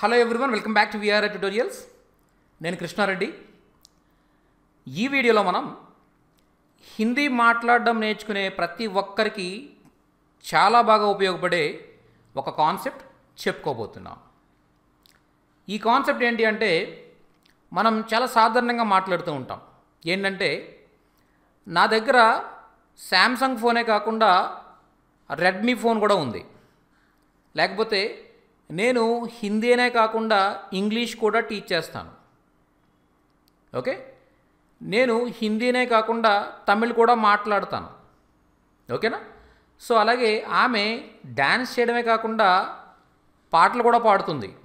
Hello everyone welcome back to VRI tutorials నేను కృష్ణారెడ్డి. ఈ వీడియోలో మనం హిందీ మాట్లాడడం నేర్చుకునే ప్రతి ఒక్కరికి చాలా బాగా ఉపయోగపడే ఒక కాన్సెప్ట్ చెప్పుకోబోతున్నాం. ఈ కాన్సెప్ట్ ఏంటి అంటే మనం చాలా సాధారణంగా మాట్లాడుతూ ఉంటాం. ఏంటంటే నా దగ్గర శాంసంగ్ ఫోనే కాకుండా రెడ్మీ ఫోన్ కూడా ఉంది. లేకపోతే నేను హిందీనే కాకుండా ఇంగ్లీష్ కూడా టీచ్ చేస్తాను. ఓకే? నేను హిందీనే కాకుండా తమిళ్ కూడా మాట్లాడతాను. ఓకేనా? సో అలాగే ఆమె డ్యాన్స్ చేయడమే కాకుండా పాటలు కూడా పాడుతుంది.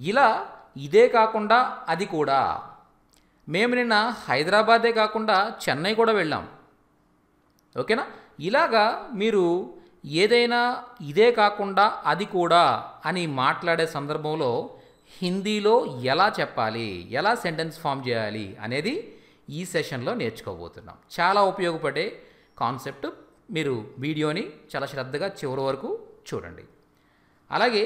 ఇలా ఇదే కాకుండా అది కూడా. మేము నిన్న హైదరాబాదే కాకుండా చెన్నై కూడా వెళ్ళాం. ఓకేనా? ఇలాగా మీరు ఏదైనా ఇదే కాకుండా అది కూడా అని మాట్లాడే సందర్భంలో హిందీలో ఎలా చెప్పాలి ఎలా సెంటెన్స్ ఫామ్ చేయాలి అనేది ఈ సెషన్లో నేర్చుకోబోతున్నాం. చాలా ఉపయోగపడే కాన్సెప్ట్ మీరు వీడియోని చాలా శ్రద్ధగా చివరి వరకు చూడండి. అలాగే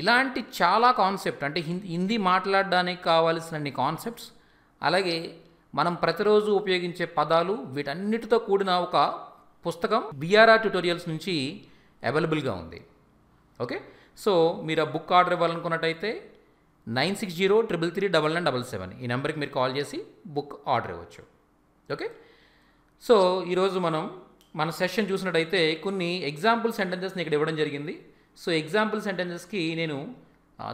ఇలాంటి చాలా కాన్సెప్ట్ అంటే హిందీ హిందీ మాట్లాడడానికి కావాల్సినన్ని కాన్సెప్ట్స్ అలాగే మనం ప్రతిరోజు ఉపయోగించే పదాలు వీటన్నిటితో కూడిన ఒక పుస్తకం బీఆర్ఆర్ ట్యుటోరియల్స్ నుంచి అవైలబుల్గా ఉంది. ఓకే సో మీరు ఆ book order ఇవ్వాలనుకున్నట్టయితే nine six zero triple three double nine double seven ఈ నెంబర్కి మీరు కాల్ చేసి బుక్ ఆర్డర్ ఇవ్వచ్చు. ఓకే సో ఈరోజు మనం మన సెషన్ చూసినట్టయితే కొన్ని ఎగ్జాంపుల్ సెంటెన్సెస్ని ఇక్కడ ఇవ్వడం జరిగింది. సో ఎగ్జాంపుల్ సెంటెన్సెస్కి నేను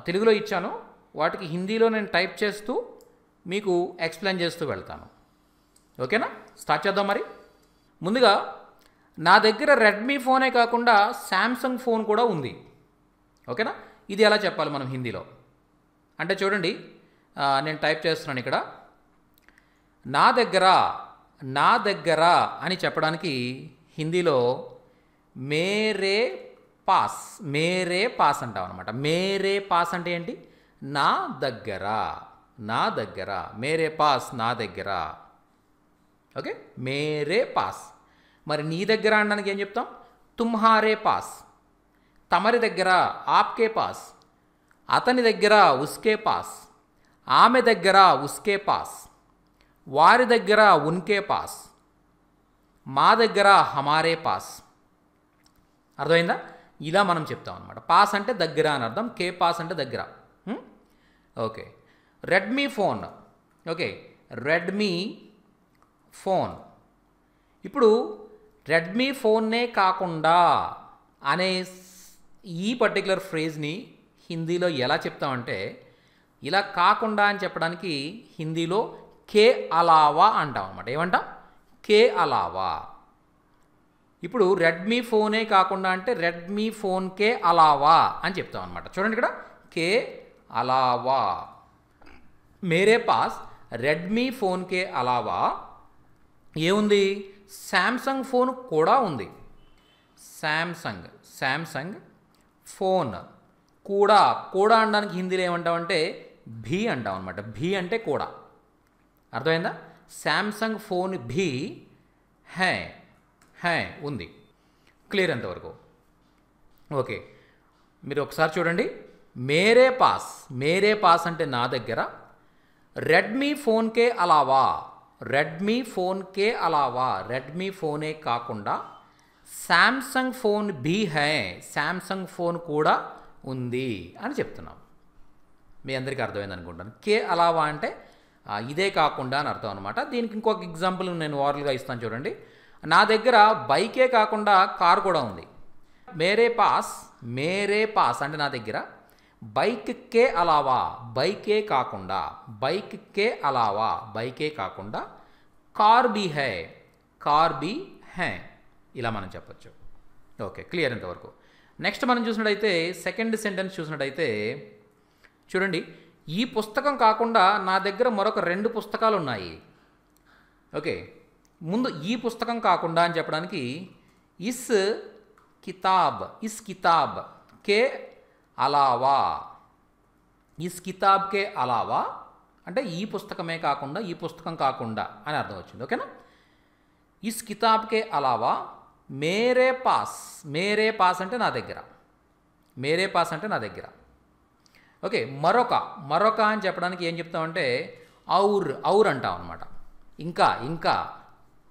తెలుగులో ఇచ్చాను. వాటికి హిందీలో నేను టైప్ చేస్తూ మీకు ఎక్స్ప్లెయిన్ చేస్తూ వెళ్తాను. ఓకేనా స్టార్ట్ చేద్దాం మరి. ముందుగా నా దగ్గర రెడ్మీ ఫోనే కాకుండా శాంసంగ్ ఫోన్ కూడా ఉంది. ఓకేనా? ఇది ఎలా చెప్పాలి మనం హిందీలో? అంటే చూడండి నేను టైప్ చేస్తున్నాను ఇక్కడ. నా దగ్గర నా దగ్గర అని చెప్పడానికి హిందీలో మేరే పాస్ మేరే పాస్ అంటాం అనమాట మేరే పాస్ అంటే ఏంటి? నా దగ్గర నా దగ్గర మేరే పాస్ నా దగ్గర. ఓకే? మేరే పాస్. మరి నీ దగ్గర అనడానికి ఏం చెప్తాం? తుమ్హారే పాస్. తమరి దగ్గర ఆప్కే పాస్. అతని దగ్గర ఉస్కే పాస్. ఆమె దగ్గర ఉస్కే పాస్. వారి దగ్గర ఉన్కే పాస్. మా దగ్గర హమారే పాస్. అర్థమైందా? ఇలా మనం చెప్తాం అనమాట పాస్ అంటే దగ్గర అని అర్థం. కే పాస్ అంటే దగ్గర. Okay. Redmi phone. Okay. Redmi phone. ఇప్పుడు రెడ్మీ ఫోన్నే కాకుండా అనే ఈ పర్టికులర్ ఫ్రేజ్ని హిందీలో ఎలా చెప్తామంటే ఇలా కాకుండా అని చెప్పడానికి హిందీలో కే అలావా అంటాం అనమాట ఏమంటాం? కే అలావా. ఇప్పుడు రెడ్మీ ఫోనే కాకుండా అంటే రెడ్మీ ఫోన్కే అలావా అని చెప్తాం అనమాట చూడండి ఇక్కడ. కే అలావా. మేరే పాస్ రెడ్మీ ఫోన్కే అలావా. ఏముంది? శాంసంగ్ ఫోన్ కూడా ఉంది. శాంసంగ్ శాంసంగ్ ఫోన్ కూడా కూడా అనడానికి హిందీలో ఏమంటామంటే భీ అంటాం అనమాట భీ అంటే కూడా. అర్థమైందా? శాంసంగ్ ఫోన్ భీ హే హే ఉంది. క్లియర్ అంతవరకు ఓకే. మీరు ఒకసారి చూడండి. మేరే పాస్ మేరే పాస్ అంటే నా దగ్గర. రెడ్మీ ఫోన్కే అలావా? రెడ్మీ ఫోన్కే అలావా? రెడ్మీ ఫోనే కాకుండా శాంసంగ్ ఫోన్ భీ హై. శాంసంగ్ ఫోన్ కూడా ఉంది అని చెప్తున్నాం. మీ అందరికీ అర్థమైంది అనుకుంటాను. కే అలావా అంటే ఇదే కాకుండా అని అర్థం అనమాట దీనికి ఇంకొక ఎగ్జాంపుల్ నేను ఓరల్గా ఇస్తాను చూడండి. నా దగ్గర బైకే కాకుండా కార్ కూడా ఉంది. మేరే పాస్ మేరే పాస్ అంటే నా దగ్గర బైక్ కే అలావా? బైకే కాకుండా బైక్ కే అలావా? బైకే కాకుండా కార్ బి హై కార్ బి హై. ఇలా మనం చెప్పచ్చు. ఓకే క్లియర్ ఇంతవరకు. నెక్స్ట్ మనం చూసినట్టయితే సెకండ్ సెంటెన్స్ చూసినట్టయితే చూడండి ఈ పుస్తకం కాకుండా నా దగ్గర మరొక రెండు పుస్తకాలు ఉన్నాయి ఓకే ముందు ఈ పుస్తకం కాకుండా అని చెప్పడానికి ఇస్ కితాబ్ ఇస్ కితాబ్ కే అలావా ఇస్ కితాబ్ కే అలావా అంటే ఈ పుస్తకమే కాకుండా ఈ పుస్తకం కాకుండా అని అర్థం వచ్చింది. ఓకేనా? ఇస్ కితాబ్కే అలావా? మేరే పాస్. మేరే పాస్ అంటే నా దగ్గర. మేరే పాస్ అంటే నా దగ్గర. ఓకే మరొక. మరొక అని చెప్పడానికి ఏం చెప్తామంటే ఔర్. ఔర్ అంటాం అనమాట ఇంకా ఇంకా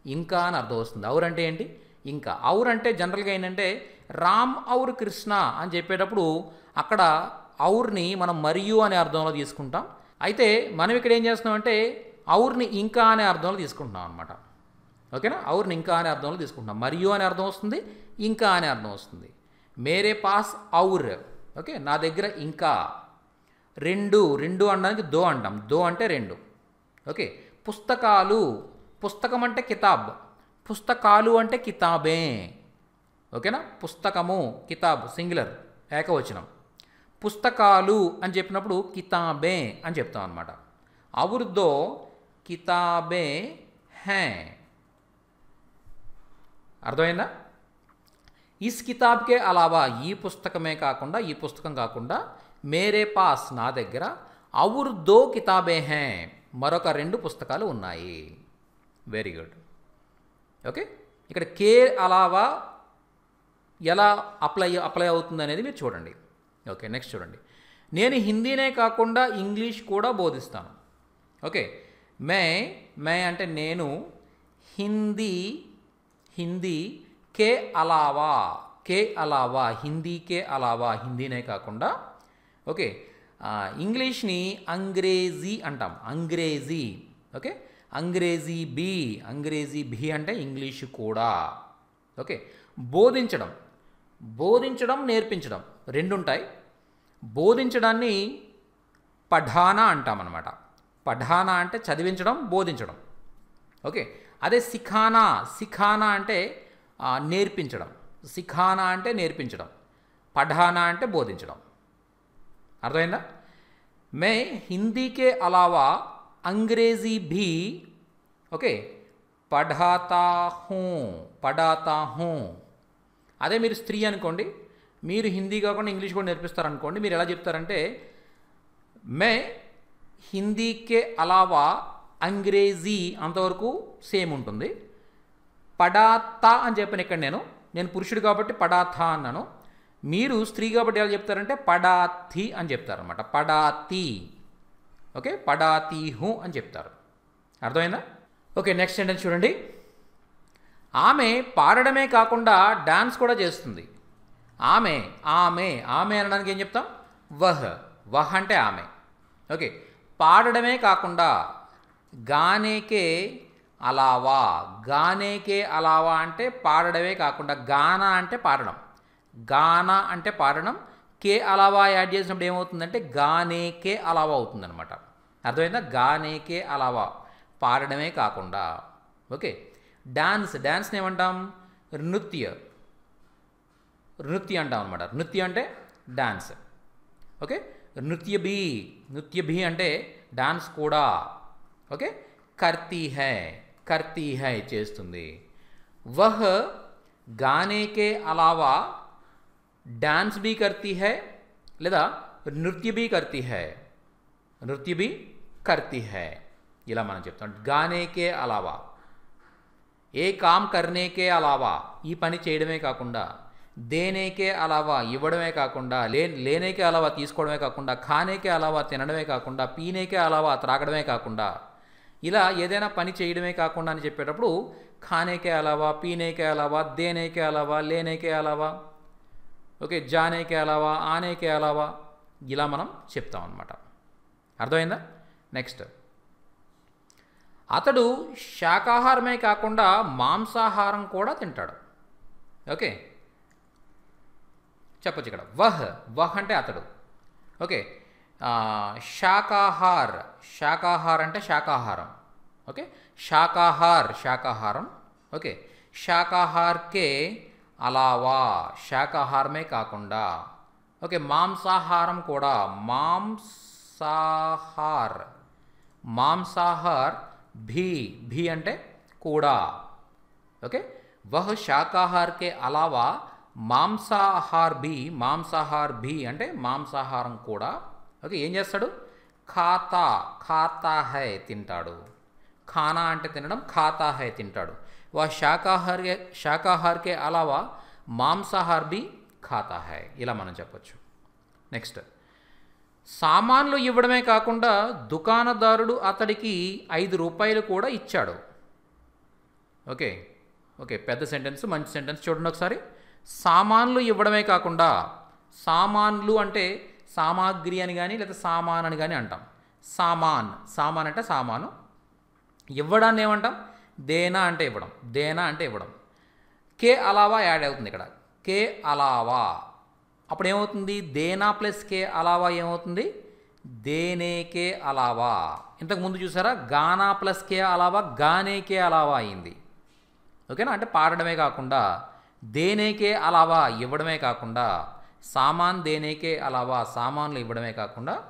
ఇంకా అని అర్థం వస్తుంది. ఔర్ అంటే ఏంటి? ఇంకా. ఔర్ అంటే జనరల్గా ఏంటంటే రామ్ ఔర్ కృష్ణ అని చెప్పేటప్పుడు అక్కడ ఔర్ని మనం మరియు అనే అర్థంలో తీసుకుంటాం. అయితే మనం ఇక్కడ ఏం చేస్తున్నామంటే ఔర్ని ఇంకా అనే అర్థంలో తీసుకుంటున్నాం అనమాట ఓకేనా? ఔర్ని ఇంకా అనే అర్థంలో తీసుకుంటున్నాం. మరియు అనే అర్థం వస్తుంది ఇంకా అనే అర్థం వస్తుంది. మేరే పాస్ ఔర్. ఓకే? నా దగ్గర ఇంకా. రెండు రెండు అనడానికి దో అంటాం. దో అంటే రెండు. ఓకే? పుస్తకాలు. పుస్తకం అంటే కితాబ్. పుస్తకాలు అంటే కితాబే. ఓకేనా? పుస్తకము కితాబ్ సింగులర్ ఏకవచనం. పుస్తకాలు అని చెప్పినప్పుడు కితాబే అని చెప్తాం అనమాట అవుర్దో కితాబే హే. అర్థమైందా? ఇస్ కితాబ్కే అలావా ఈ పుస్తకమే కాకుండా ఈ పుస్తకం కాకుండా మేరే పాస్ నా దగ్గర అవుర్ దో కితాబే హే మరొక రెండు పుస్తకాలు ఉన్నాయి. Very good. ఓకే? ఇక్కడ కే అలావా ఎలా అప్లై అప్లై అవుతుంది అనేది మీరు చూడండి. ఓకే నెక్స్ట్ చూడండి. నేను హిందీనే కాకుండా ఇంగ్లీష్ కూడా బోధిస్తాను. ఓకే మే మే అంటే నేను హిందీ హిందీ కే అలావా కే అలావా హిందీ కే అలావా హిందీనే కాకుండా ఓకే ఇంగ్లీష్ని అంగ్రేజీ అంటాం. అంగ్రేజీ ఓకే అంగ్రేజీ బి అంగ్రేజీ బి అంటే ఇంగ్లీషు కూడా. ఓకే బోధించడం బోధించడం నేర్పించడం. రెండు ఉంటాయి బోధించడాన్ని పఠాన అంటామన్నమాట. పఠాన అంటే చదివించడం బోధించడం. ఓకే? అదే సిఖానా. సిఖానా అంటే నేర్పించడం. సిఖానా అంటే నేర్పించడం. పఠానా అంటే బోధించడం. అర్థమైందా? మే హిందీకే అలావా అంగ్రేజీ భీ ఓకే? పఢాతా హూ పఢాతా హూ అదే మీరు స్త్రీ అనుకోండి మీరు హిందీ కాకుండా ఇంగ్లీష్ కూడా నేర్పిస్తారనుకోండి మీరు ఎలా చెప్తారంటే మే హిందీకే అలావా అంగ్రేజీ అంతవరకు సేమ్ ఉంటుంది. పడాతా అని చెప్పాను ఇక్కడ నేను. నేను పురుషుడు కాబట్టి పడాథా అన్నాను. మీరు స్త్రీ కాబట్టి ఎలా చెప్తారంటే పడాతి అని చెప్తారనమాట పడాతి ఓకే? పడాతీహు అని చెప్తారు. అర్థమైందా? ఓకే నెక్స్ట్ సెంటెన్స్ చూడండి. ఆమె పాడడమే కాకుండా డాన్స్ కూడా చేస్తుంది. ఆమె ఆమె ఆమె అనడానికి ఏం చెప్తాం? వహ్ వహ్ అంటే ఆమె. ఓకే పాడడమే కాకుండా గానేకే అలావా గానేకే అలావా అంటే పాడడమే కాకుండా గానా అంటే పాడడం. గానా అంటే పాడడం కే అలావా యాడ్ చేసినప్పుడు ఏమవుతుందంటే గానేకే అలావా అవుతుందన్నమాట. అర్థమైందా? గానేకే అలావా పాడడమే కాకుండా. ఓకే డాన్స్ డాన్స్ని ఏమంటాం? నృత్య. నృత్య అంటాం అనమాట నృత్య అంటే డాన్స్. ఓకే? నృత్య బి నృత్య బి అంటే డాన్స్ కూడా. ఓకే? కర్తీ హై కర్తీ హై చేస్తుంది. వహ్ గానేకే అలావా డాన్స్ బీ కర్తి హై లేదా నృత్య బీ కర్తి హై? నృత్య బీ కర్తీ హై. ఇలా మనం చెప్తాం. గానేకే అలావా. ఏ కామ్ కర్నేకే అలావా. ఈ పని చేయడమే కాకుండా దేనేకే అలావా ఇవ్వడమే కాకుండా లే లేనేకే అలావా తీసుకోవడమే కాకుండా ఖానేకే అలావా తినడమే కాకుండా పీనేకే అలావా త్రాగడమే కాకుండా ఇలా ఏదైనా పని చేయడమే కాకుండా అని చెప్పేటప్పుడు ఖానేకే అలావా పీనేకే అలావా దేనేకే అలావా లేనేకే అలావా ఓకే జానేకే అలావా ఆనేకే అలావా ఇలా మనం చెప్తాం అనమాట అర్థమైందా? నెక్స్ట్. అతడు శాకాహారమే కాకుండా మాంసాహారం కూడా తింటాడు. ఓకే. చెప్పొచ్చు ఇక్కడ. వహ్ వహ్ అంటే అతడు. ఓకే. శాకాహార్. శాకాహార్ అంటే శాకాహారం. ఓకే. శాకాహార్ శాకాహారం. ఓకే. శాకాహార్కే అలావా. శాకాహారమే కాకుండా. ఓకే. మాంసాహారం కూడా. మాంసాహార్. మాంసాహార్ భీ. భీ అంటే కూడా. ఓకే. వహ్ శాకాహార్కే అలావా. మాంసాహార్ బి మాంసాహార్ బి అంటే మాంసాహారం కూడా. ఓకే ఏం చేస్తాడు? ఖాతా ఖాతా హై తింటాడు. ఖానా అంటే తినడం ఖాతా హై తింటాడు. వా శాకాహారి శాకాహార్కే అలావా మాంసాహార్ బి ఖాతా హై ఇలా మనం చెప్పచ్చు. నెక్స్ట్. సామాన్లు ఇవ్వడమే కాకుండా దుకాణదారుడు అతడికి ఐదు రూపాయలు కూడా ఇచ్చాడు. ఓకే ఓకే పెద్ద సెంటెన్స్ మంచి సెంటెన్స్ చూడండి ఒకసారి. సామాన్లు ఇవ్వడమే కాకుండా సామాన్లు అంటే సామాగ్రి అని కానీ లేదా సామాన్ అని కానీ అంటాం. సామాన్ సామాన్ అంటే సామాను. ఇవ్వడాన్ని ఏమంటాం? దేనా అంటే ఇవ్వడం. దేనా అంటే ఇవ్వడం. కే అలావా యాడ్ అవుతుంది ఇక్కడ. కే అలావా. అప్పుడు ఏమవుతుంది? దేనా ప్లస్ కే అలావా ఏమవుతుంది? దేనేకే అలావా. ఇంతకు ముందు చూసారా? గానా ప్లస్ కే అలావా గానేకే అలావా అయింది. ఓకేనా? అంటే పాడడమే కాకుండా దేనేకే అలావా ఇవ్వడమే కాకుండా సామాన్ దేనేకే అలావా సామాన్లు ఇవ్వడమే కాకుండా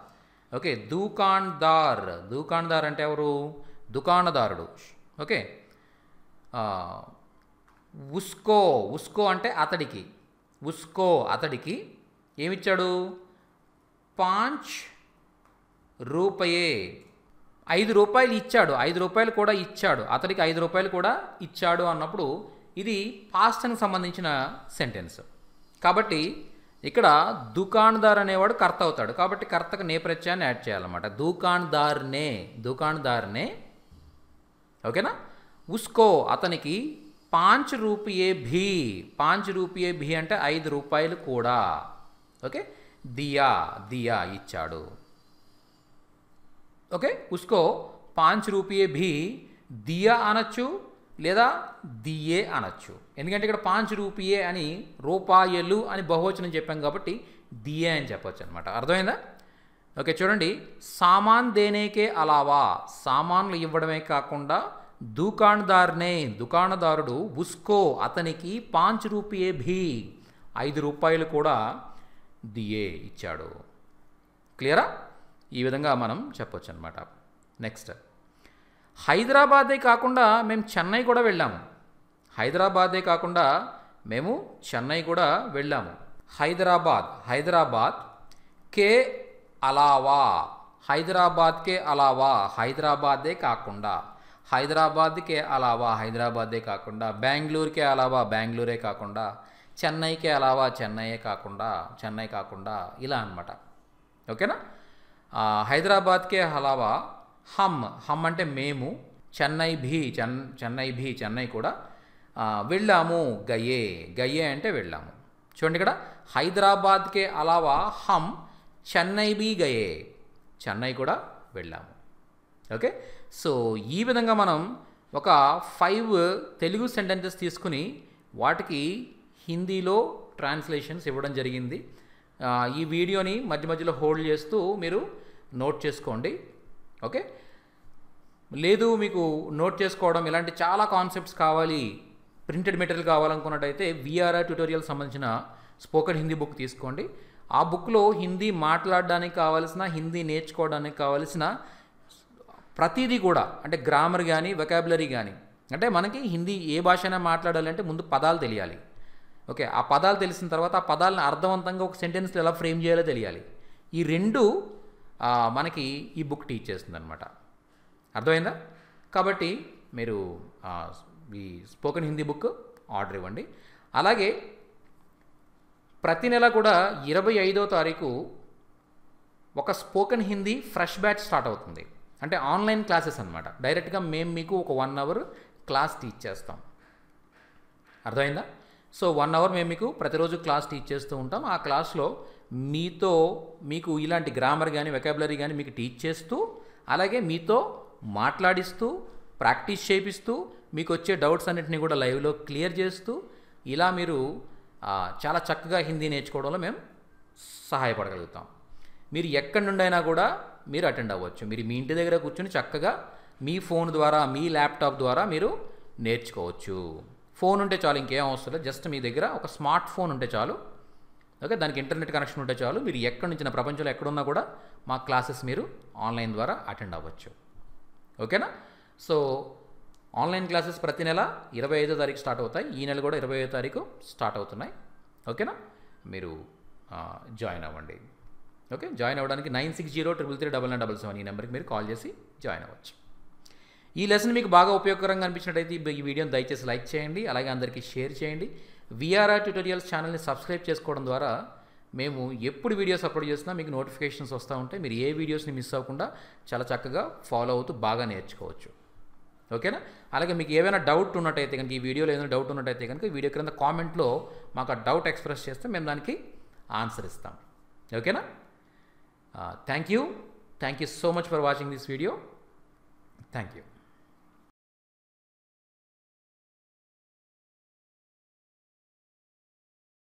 ఓకే దూకాన్దార్ దూకాన్దార్ అంటే ఎవరు? దుకాణదారుడు. ఓకే ఉస్కో ఉస్కో అంటే అతడికి. ఉస్కో అతడికి ఏమిచ్చాడు? పాంచ్ రూపాయే. ఐదు రూపాయలు ఇచ్చాడు. ఐదు రూపాయలు కూడా ఇచ్చాడు. అతడికి ఐదు రూపాయలు కూడా ఇచ్చాడు అన్నప్పుడు ఇది పాస్ట్కి సంబంధించిన సెంటెన్స్. కాబట్టి ఇక్కడ దుకాణదార్ అనేవాడు కర్త అవుతాడు. కాబట్టి కర్తకు నే ప్రత్యయాన్ని యాడ్ చేయాలన్నమాట. దుకాణదార్నే దుకాణదార్నే ఓకేనా? ఉస్కో అతనికి పాంచ్ రూపాయే భీ పాంచ్ రూపాయే భీ అంటే ఐదు రూపాయలు కూడా. ఓకే? దియా దియా ఇచ్చాడు. ఓకే? ఉస్కో పాంచ్ రూపాయే భీ దియా అనొచ్చు లేదా దియే అనొచ్చు. ఎందుకంటే ఇక్కడ పాంచ్ రూపియే అని రూపాయలు అని బహువచనం చెప్పాం కాబట్టి దియే అని చెప్పొచ్చు అనమాట అర్థమైందా? ఓకే చూడండి. సామాన్ దేనేకే అలావా? సామాన్లు ఇవ్వడమే కాకుండా దుకాణదారునే దుకాణదారుడు ఉస్కో అతనికి పాంచ్ రూపాయే భీ ఐదు రూపాయలు కూడా దియే ఇచ్చాడు. క్లియరా? ఈ విధంగా మనం చెప్పొచ్చు అనమాట నెక్స్ట్. హైదరాబాదే కాకుండా మేము చెన్నై కూడా వెళ్ళాము. హైదరాబాదే కాకుండా మేము చెన్నై కూడా వెళ్ళాము. హైదరాబాద్ హైదరాబాద్ కే అలావా హైదరాబాద్కే అలావా హైదరాబాదే కాకుండా హైదరాబాద్కే అలావా హైదరాబాదే కాకుండా బెంగళూరుకే అలావా బెంగళూరే కాకుండా చెన్నైకే అలావా చెన్నైయే కాకుండా చెన్నై కాకుండా ఇలా అనమాట ఓకేనా? హైదరాబాద్కే హలావా హమ్ హమ్ అంటే మేము చెన్నై భీ చెన్ చెన్నై భీ చెన్నై కూడా వెళ్ళాము గయే గయే అంటే వెళ్ళాము. చూడండి ఇక్కడ హైదరాబాద్కే అలావా హమ్ చెన్నై భీ గయే చెన్నై కూడా వెళ్ళాము. ఓకే? సో ఈ విధంగా మనం ఒక ఫైవ్ తెలుగు సెంటెన్సెస్ తీసుకుని వాటికి హిందీలో ట్రాన్స్లేషన్స్ ఇవ్వడం జరిగింది. ఈ వీడియోని మధ్య మధ్యలో హోల్డ్ చేస్తూ మీరు నోట్ చేసుకోండి. ఓకే? లేదు మీకు నోట్ చేసుకోవడం ఇలాంటి చాలా కాన్సెప్ట్స్ కావాలి ప్రింటెడ్ మెటీరియల్ కావాలనుకున్నట్టయితే విఆర్ఆర్ ట్యూటోరియల్ సంబంధించిన స్పోకెన్ హిందీ బుక్ తీసుకోండి. ఆ బుక్లో హిందీ మాట్లాడడానికి కావాల్సిన హిందీ నేర్చుకోవడానికి కావాల్సిన ప్రతిదీ కూడా అంటే గ్రామర్ కానీ వెకాబులరీ కానీ అంటే మనకి హిందీ ఏ భాషైనా మాట్లాడాలంటే ముందు పదాలు తెలియాలి. ఓకే ఆ పదాలు తెలిసిన తర్వాత ఆ పదాలను అర్థవంతంగా ఒక సెంటెన్స్లో ఎలా ఫ్రేమ్ చేయాలో తెలియాలి. ఈ రెండు మనకి ఈ బుక్ టీచ్ చేస్తుంది అనమాట అర్థమైందా? కాబట్టి మీరు ఈ స్పోకెన్ హిందీ బుక్ ఆర్డర్ ఇవ్వండి. అలాగే ప్రతి నెల కూడా ఇరవై ఐదో తారీఖు ఒక spoken Hindi fresh batch start అవుతుంది. అంటే ఆన్లైన్ క్లాసెస్ అనమాట డైరెక్ట్గా మేము మీకు ఒక వన్ అవర్ క్లాస్ టీచ్ చేస్తాం. అర్థమైందా? సో వన్ అవర్ మేము మీకు ప్రతిరోజు క్లాస్ టీచ్ చేస్తూ ఉంటాం. ఆ క్లాస్లో మీతో మీకు ఇలాంటి గ్రామర్ కానీ వెకాబులరీ కానీ మీకు టీచ్ చేస్తూ అలాగే మీతో మాట్లాడిస్తూ ప్రాక్టీస్ చేపిస్తూ మీకు వచ్చే డౌట్స్ అన్నింటినీ కూడా లైవ్లో క్లియర్ చేస్తూ ఇలా మీరు చాలా చక్కగా హిందీ నేర్చుకోవడంలో మేము సహాయపడగలుగుతాం. మీరు ఎక్కడి నుండైనా కూడా మీరు అటెండ్ అవ్వచ్చు. మీరు మీ ఇంటి దగ్గర కూర్చొని చక్కగా మీ ఫోన్ ద్వారా మీ ల్యాప్టాప్ ద్వారా మీరు నేర్చుకోవచ్చు. ఫోన్ ఉంటే చాలు ఇంకేం అవసరం లేదు. జస్ట్ మీ దగ్గర ఒక స్మార్ట్ ఫోన్ ఉంటే చాలు. ఓకే దానికి ఇంటర్నెట్ కనెక్షన్ ఉంటే చాలు. మీరు ఎక్కడి నుంచి నా ప్రపంచంలో ఎక్కడున్నా కూడా మా క్లాసెస్ మీరు ఆన్లైన్ ద్వారా అటెండ్ అవ్వచ్చు. ఓకేనా? సో ఆన్లైన్ క్లాసెస్ ప్రతి నెల ఇరవై ఐదో తారీఖు స్టార్ట్ అవుతాయి. ఈ నెల కూడా ఇరవై ఐదో తారీఖు స్టార్ట్ అవుతున్నాయి. ఓకేనా? మీరు జాయిన్ అవ్వండి. ఓకే జాయిన్ అవ్వడానికి nine six zero triple three double nine double seven ఈ నెంబర్కి మీరు కాల్ చేసి జాయిన్ అవ్వచ్చు. ఈ లెసన్ మీకు బాగా ఉపయోగకరంగా అనిపించినట్టయితే ఈ- ఈ వీడియోని దయచేసి లైక్ చేయండి. అలాగే అందరికీ షేర్ చేయండి. విఆర్ఆర్ ట్యూటోరియల్స్ ఛానల్ని సబ్స్క్రైబ్ చేసుకోవడం ద్వారా మేము ఎప్పుడు వీడియోస్ అప్లోడ్ చేసినా మీకు నోటిఫికేషన్స్ వస్తూ ఉంటాయి. మీరు ఏ వీడియోస్ని మిస్ అవ్వకుండా చాలా చక్కగా ఫాలో అవుతూ బాగా నేర్చుకోవచ్చు. ఓకేనా? అలాగే మీకు ఏమైనా డౌట్ ఉన్నట్టయితే కనుక ఈ వీడియోలో ఏదైనా డౌట్ ఉన్నట్టయితే కనుక వీడియో క్రింద కామెంట్లో మాకు ఆ డౌట్ ఎక్స్ప్రెస్ చేస్తే మేము దానికి ఆన్సర్ ఇస్తాం. ఓకేనా? Thank you thank you so much for watching this video thank you